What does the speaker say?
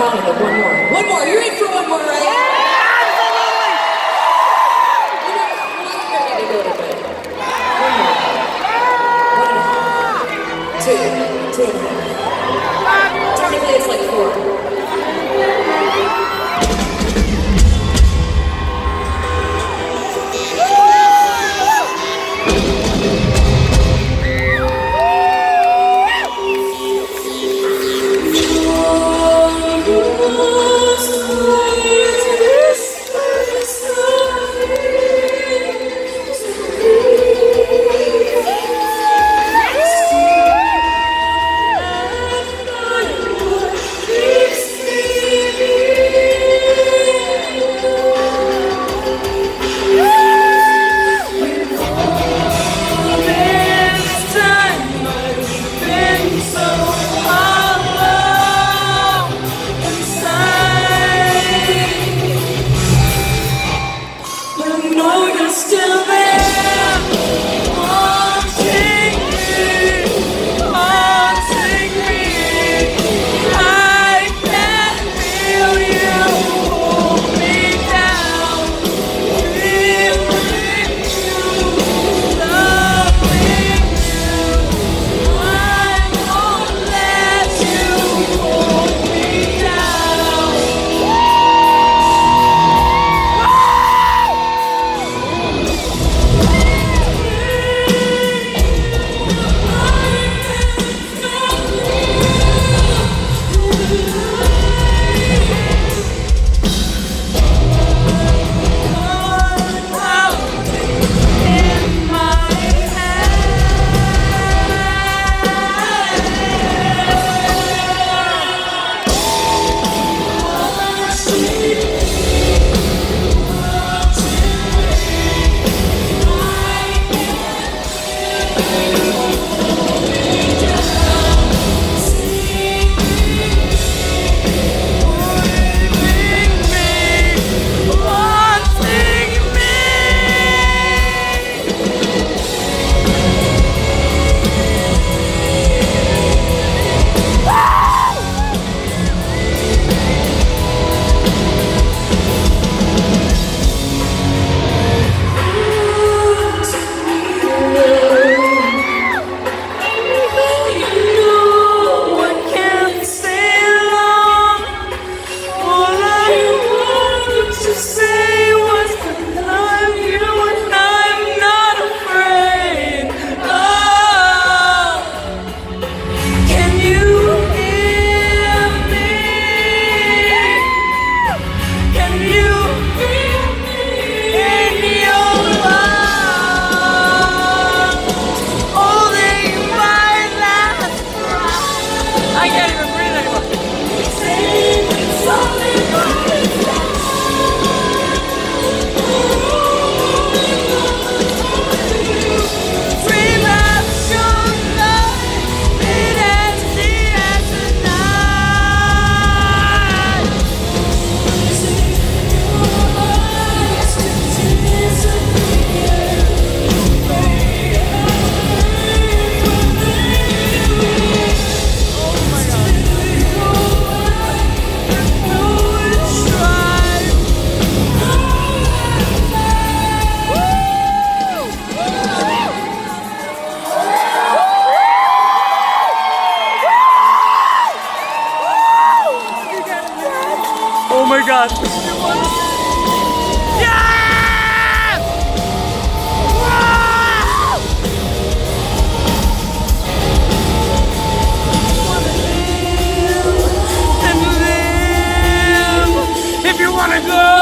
one more. One more. You're in for one more, right? god. Yeah! Wow! And live if you wanna go.